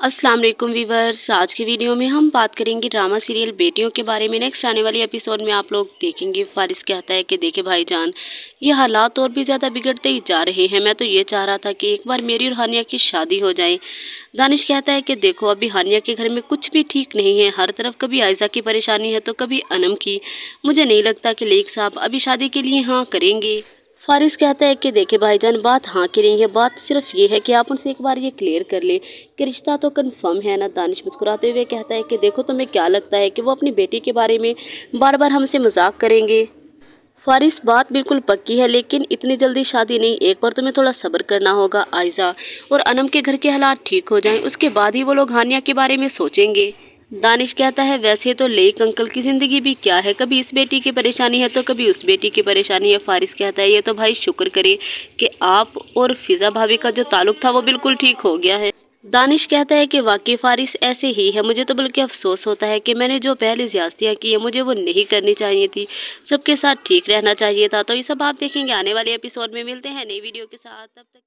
अस्सलाम वालेकुम वीवर्स आज की वीडियो में हम बात करेंगे ड्रामा सीरियल बेटियों के बारे में। नेक्स्ट आने वाली एपिसोड में आप लोग देखेंगे। फारिस कहता है कि देखे भाईजान, ये हालात और भी ज़्यादा बिगड़ते ही जा रहे हैं। मैं तो ये चाह रहा था कि एक बार मेरी और हानिया की शादी हो जाए। दानिश कहता है कि देखो, अभी हानिया के घर में कुछ भी ठीक नहीं है। हर तरफ़ कभी आयजा की परेशानी है तो कभी अनम की। मुझे नहीं लगता कि लेक साहब अभी शादी के लिए हाँ करेंगे। फारिस कहता है कि देखे भाईजान, बात हाँ की नहीं है। बात सिर्फ़ ये है कि आप उनसे एक बार ये क्लियर कर लें कि रिश्ता तो कंफर्म है ना, दानिश मुस्कुराते हुए कहता है कि देखो तुम्हें क्या लगता है कि वो अपनी बेटी के बारे में बार बार हमसे मज़ाक करेंगे। फारिस, बात बिल्कुल पक्की है, लेकिन इतनी जल्दी शादी नहीं, एक बार तुम्हें थोड़ा सब्र करना होगा, आयजा। और अनम के घर के हालात ठीक हो जाएँ, उसके बाद ही वो लोग हानिया के बारे में सोचेंगे। दानिश कहता है, वैसे तो लेक अंकल की ज़िंदगी भी क्या है? कभी इस बेटी की परेशानी है तो कभी उस बेटी की परेशानी है। फारिस कहता है, ये तो भाई शुक्र करे कि आप और फिज़ा भाभी का जो ताल्लुक था वो बिल्कुल ठीक हो गया है। दानिश कहता है कि, वाकई फारिस ऐसे ही है। मुझे तो बल्कि अफसोस होता है कि मैंने जो पहले ज्यादतियाँ की है, मुझे वो नहीं करनी चाहिए थी। सबके साथ ठीक रहना चाहिए था। तो ये सब आप देखेंगे, आने वाले एपिसोड में मिलते हैं नई वीडियो के साथ। तब तक